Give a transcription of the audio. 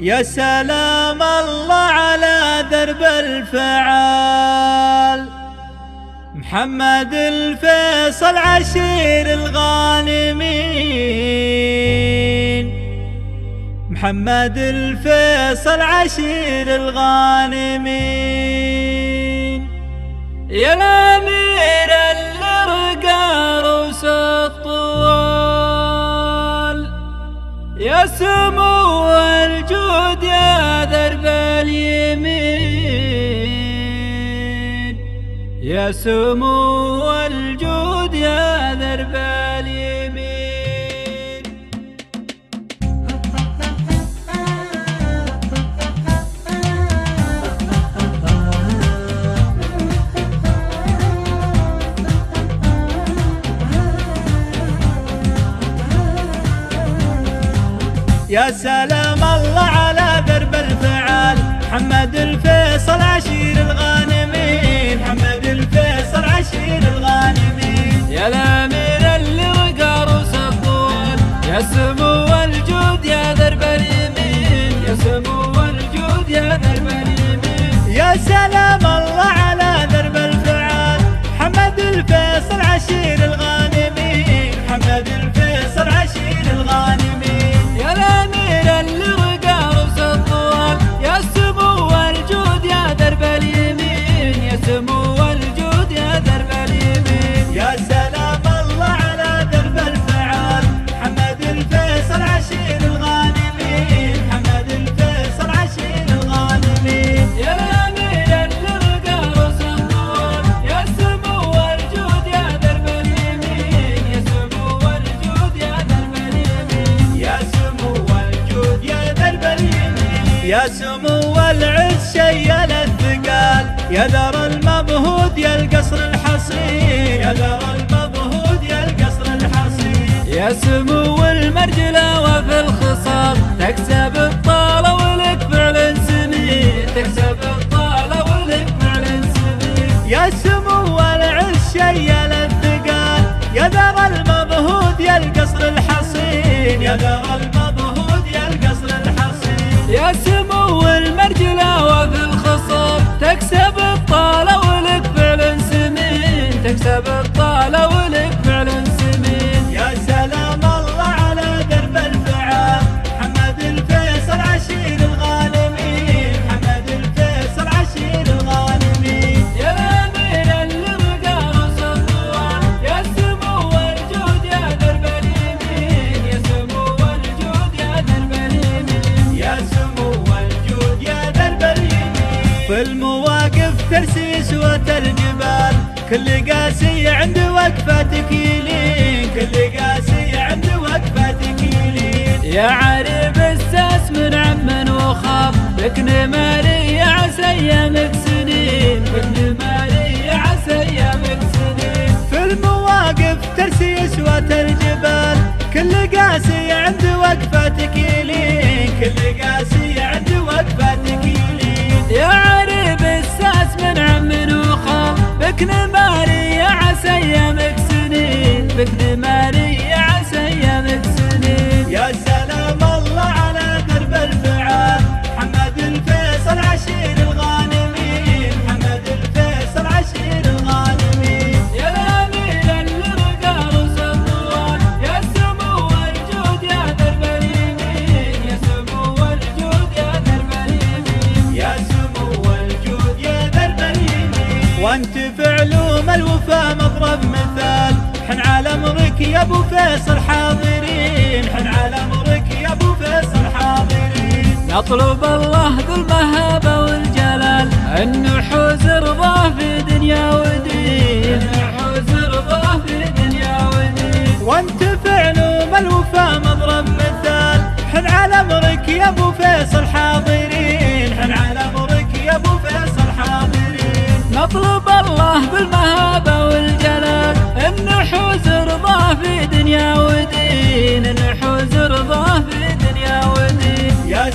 يا سلام الله على درب الفعال. محمد الفيصل عشير الغانمين. محمد الفيصل عشير الغانمين. يا الأمير اللي رقى روس الطوال. يا سمو اليمين. يا سمو الجود يا درب اليمين. يا سلام الله على درب الفعال. محمد الفيصل عشير الغانمين. محمد الفيصل عشير الغانمين. يا الأمير اللي رقى روس يا سمو الجود يا درب اليمين. يا سمو الجود يا درب اليمين يا سمو الجود يا درب اليمين. يا سلام الله على درب الفعال. محمد الفيصل عشير الغانمين. محمد الفيصل عشير الغانمين. يا الامير روس الطول يا سمو الجود يا درب اليمين. يا سمو الجود يا درب اليمين. يا سمو الجود يا درب اليمين. يا سمو العز شيل الثقال. يا ذر يا القصر الحصين يا ذر المبهود يا القصر الحصين. يا سمو المرجلة وفي الخصام تكسب الطالة ولك فعل سمين تكسب الطالة ولك فعل سمين يا سمو العز شيل الثقال يا ذر المبهود يا القصر الحصين. يا ذر في المواقف ترسيس الجبال كل قاسي عند وقفة تكيلين كل قاسي عند وقفة تكيلين يا عريب الساس من عم وخاف بك نماري يا عسى ايامك سنين. عسى ايامك سنين. في المواقف ترسي سوات الجبال كل قاسي عند وقفة تكيلين كل قاسي وانت في علوم الوفا مضرب مثال. حن على أمرك يا أبو فيصل حاضرين. حن على أمرك يا أبو فيصل حاضرين. نطلب الله ذو المهابة والجلال. النحوس رضاه في دنيا ودين النحوس رضاه في دنيا ودين وانت في علوم الوفا مضرب مثال. حن على أمرك يا أبو فيصل حاضرين. حن على أمرك أطلب الله بالمهابة والجلال. نحوز رضاه في دنيا ودين نحوز رضاه في دنيا ودين. يا